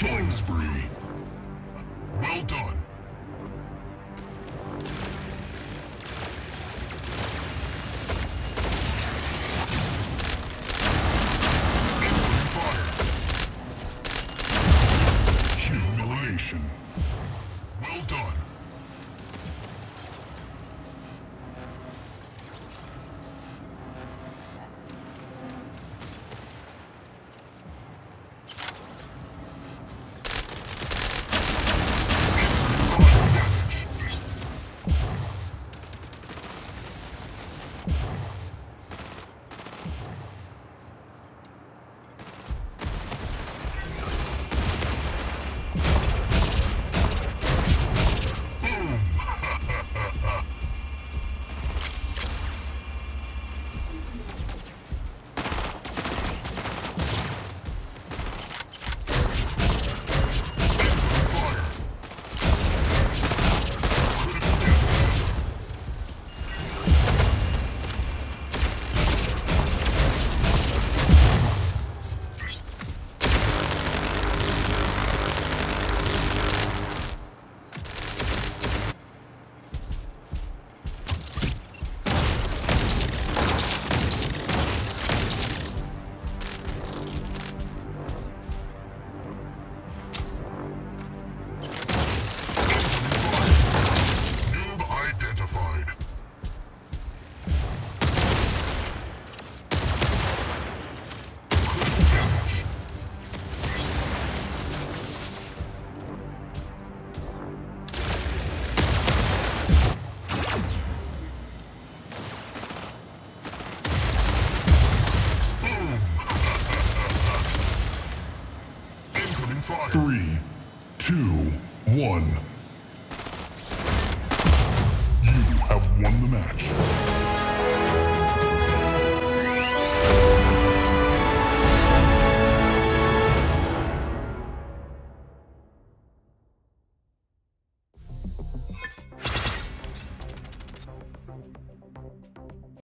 Killing spree. you Three, two, one. You have won the match.